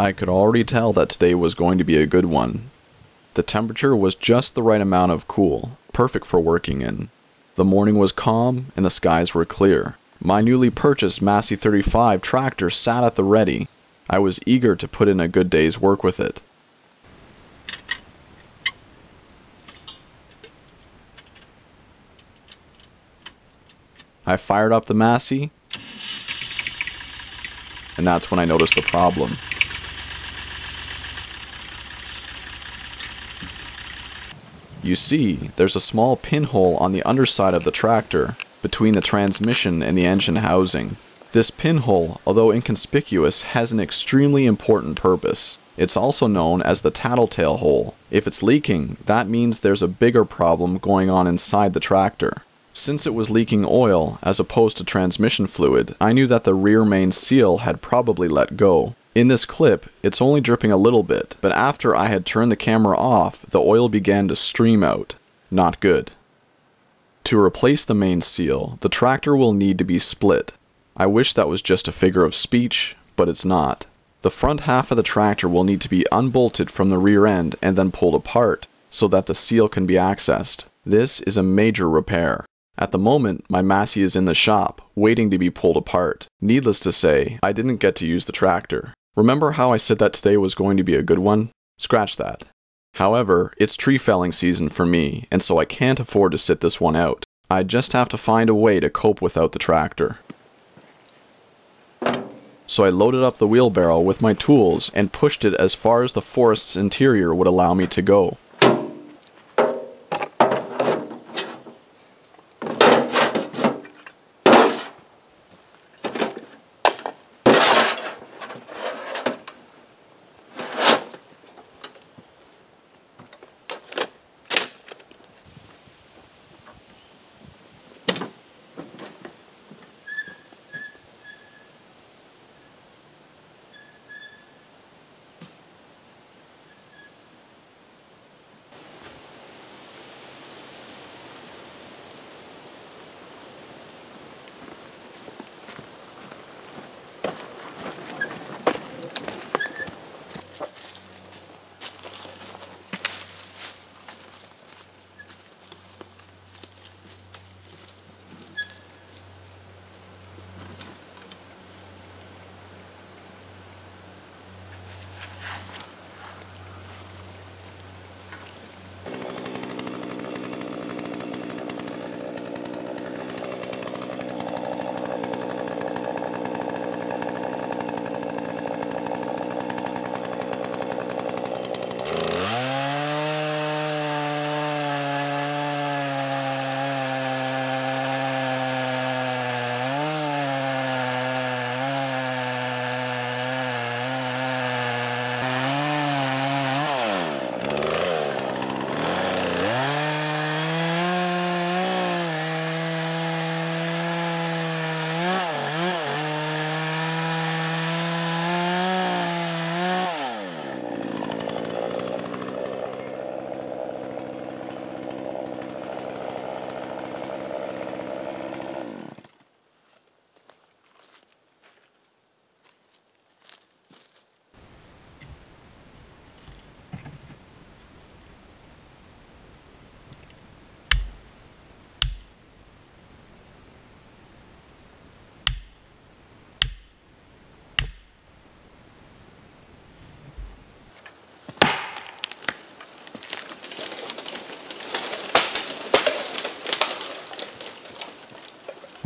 I could already tell that today was going to be a good one. The temperature was just the right amount of cool, perfect for working in. The morning was calm and the skies were clear. My newly purchased Massey 35 tractor sat at the ready. I was eager to put in a good day's work with it. I fired up the Massey, and that's when I noticed the problem. You see, there's a small pinhole on the underside of the tractor, between the transmission and the engine housing. This pinhole, although inconspicuous, has an extremely important purpose. It's also known as the tattletale hole. If it's leaking, that means there's a bigger problem going on inside the tractor. Since it was leaking oil, as opposed to transmission fluid, I knew that the rear main seal had probably let go. In this clip, it's only dripping a little bit, but after I had turned the camera off, the oil began to stream out. Not good. To replace the main seal, the tractor will need to be split. I wish that was just a figure of speech, but it's not. The front half of the tractor will need to be unbolted from the rear end and then pulled apart, so that the seal can be accessed. This is a major repair. At the moment, my Massey is in the shop, waiting to be pulled apart. Needless to say, I didn't get to use the tractor. Remember how I said that today was going to be a good one? Scratch that. However, it's tree felling season for me, and so I can't afford to sit this one out. I just have to find a way to cope without the tractor. So I loaded up the wheelbarrow with my tools and pushed it as far as the forest's interior would allow me to go.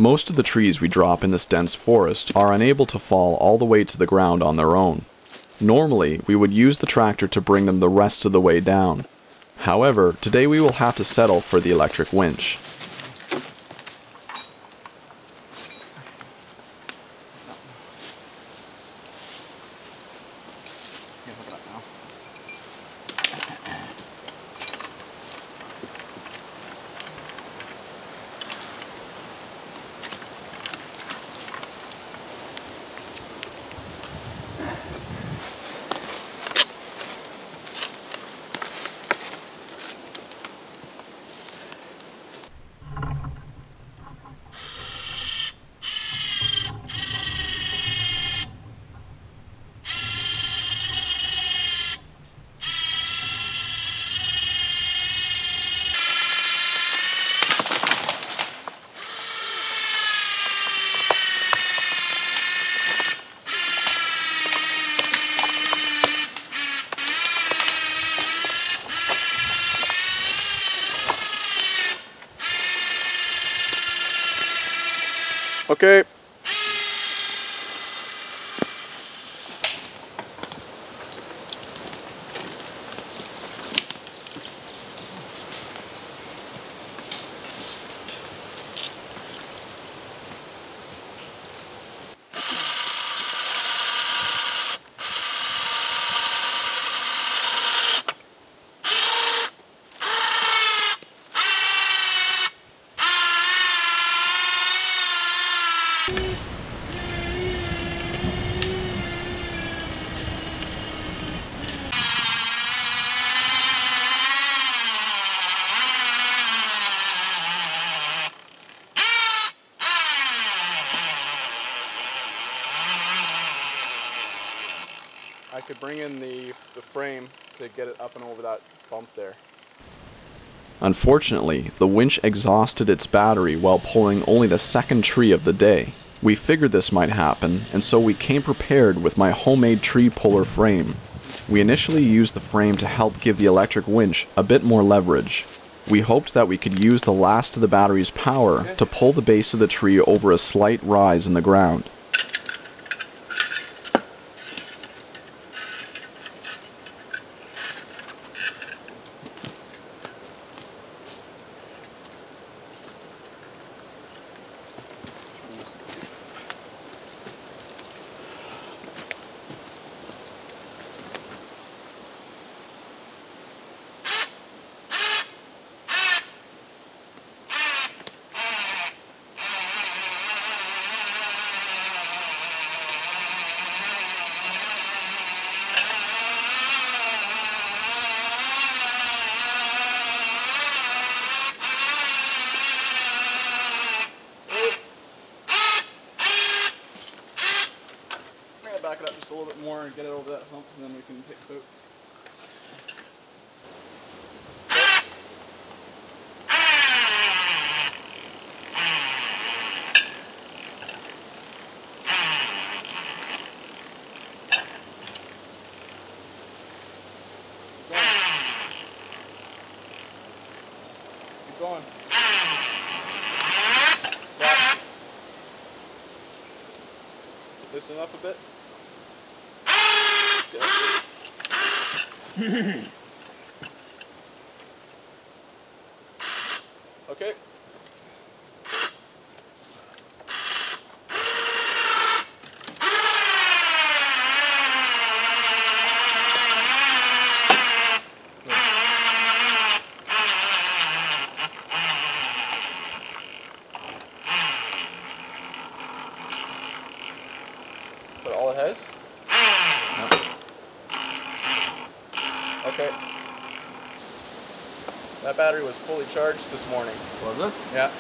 Most of the trees we drop in this dense forest are unable to fall all the way to the ground on their own. Normally, we would use the tractor to bring them the rest of the way down. However, today we will have to settle for the electric winch. Okay. Bring in the, the frame to get it up and over that bump there. Unfortunately, the winch exhausted its battery while pulling only the second tree of the day. We figured this might happen, and so we came prepared with my homemade tree puller frame. We initially used the frame to help give the electric winch a bit more leverage. We hoped that we could use the last of the battery's power to pull the base of the tree over a slight rise in the ground. I'm gonna back it up just a little bit more and get it over that hump, and then we can take it out. Going. Loosen up a bit. Mm-hmm. battery was fully charged this morning. Was it? Yeah.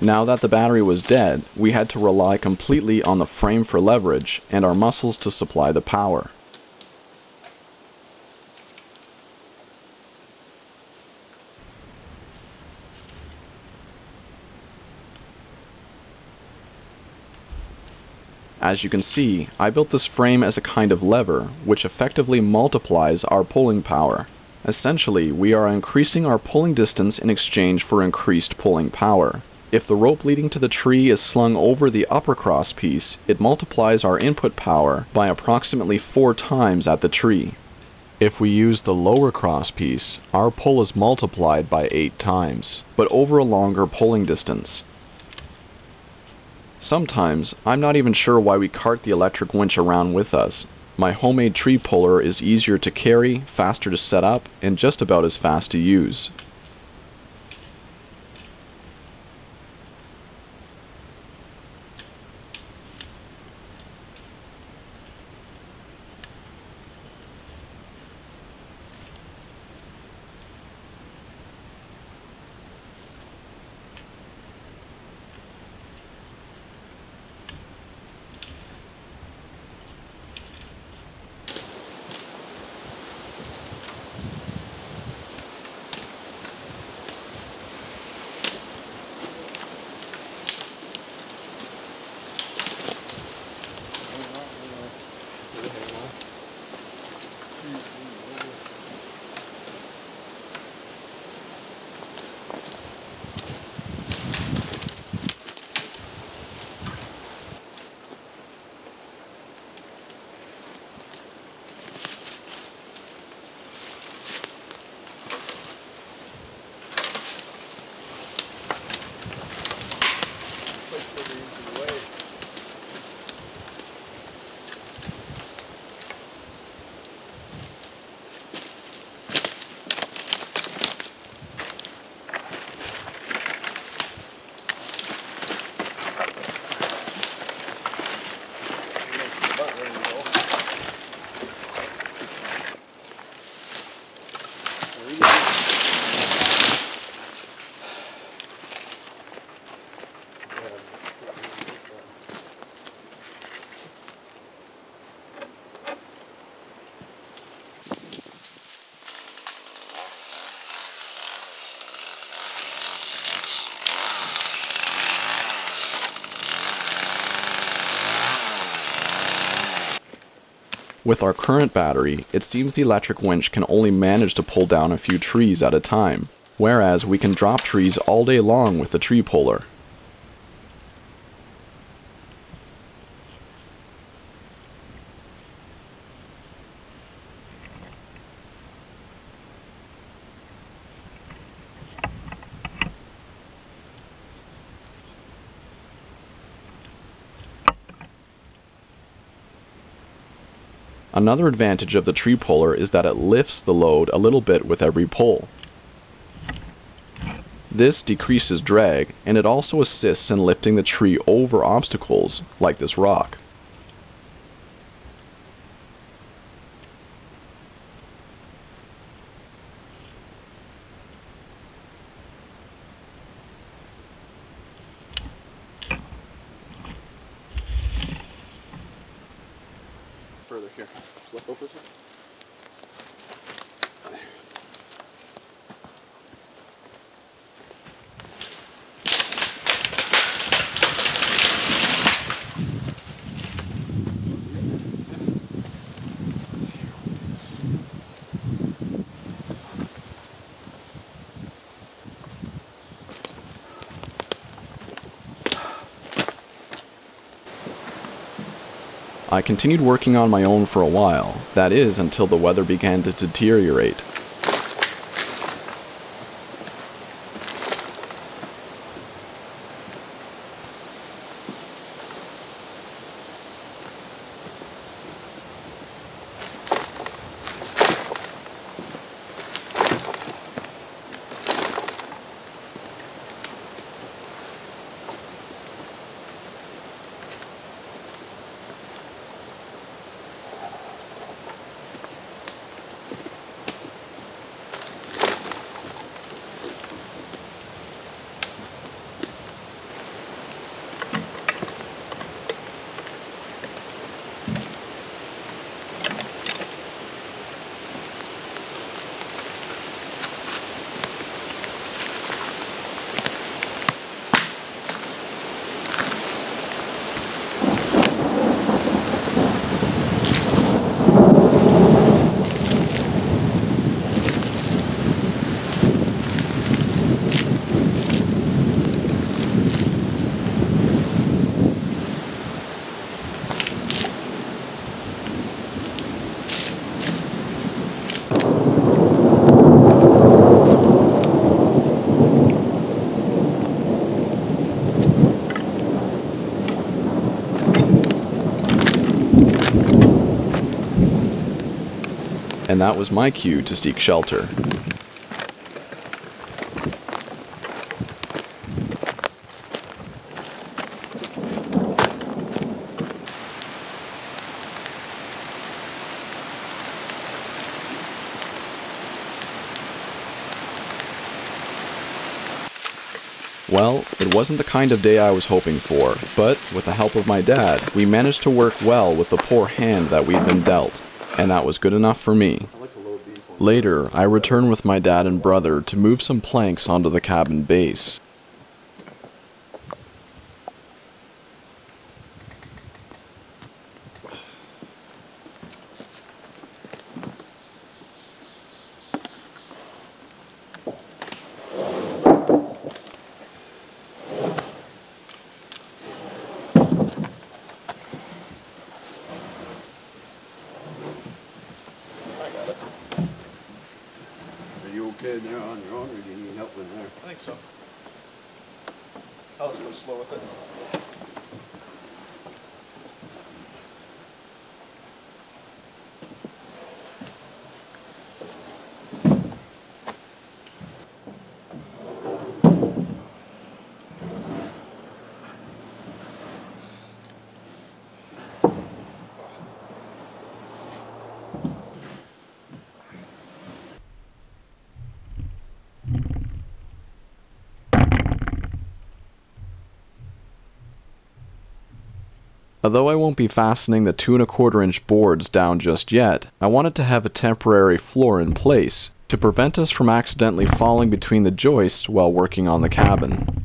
Now that the battery was dead, we had to rely completely on the frame for leverage and our muscles to supply the power. As you can see, I built this frame as a kind of lever, which effectively multiplies our pulling power. Essentially, we are increasing our pulling distance in exchange for increased pulling power. If the rope leading to the tree is slung over the upper cross piece, it multiplies our input power by approximately 4 times at the tree. If we use the lower cross piece, our pull is multiplied by 8 times, but over a longer pulling distance. Sometimes, I'm not even sure why we cart the electric winch around with us. My homemade tree puller is easier to carry, faster to set up, and just about as fast to use. With our current battery, it seems the electric winch can only manage to pull down a few trees at a time, whereas we can drop trees all day long with the tree puller. Another advantage of the tree puller is that it lifts the load a little bit with every pull. This decreases drag, and it also assists in lifting the tree over obstacles, like this rock. Further here. Just look over I continued working on my own for a while, that is, until the weather began to deteriorate. And that was my cue to seek shelter. Well, it wasn't the kind of day I was hoping for, but with the help of my dad, we managed to work well with the poor hand that we'd been dealt, and that was good enough for me. Later, I returned with my dad and brother to move some planks onto the cabin base. I got it. Are you okay there on your own, or do you need help in there? I think so. I'll just go slow with it. Although I won't be fastening the two and a quarter inch boards down just yet, I wanted to have a temporary floor in place to prevent us from accidentally falling between the joists while working on the cabin.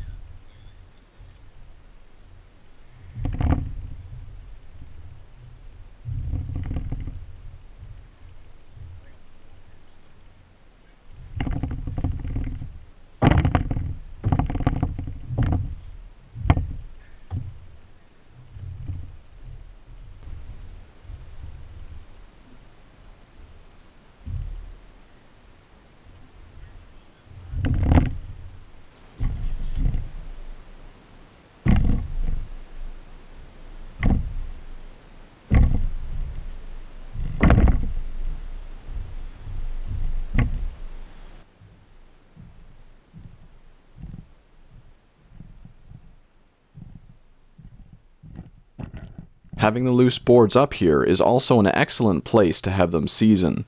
Having the loose boards up here is also an excellent place to have them season.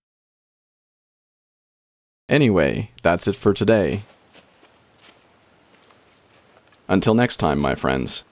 Anyway, that's it for today. Until next time, my friends.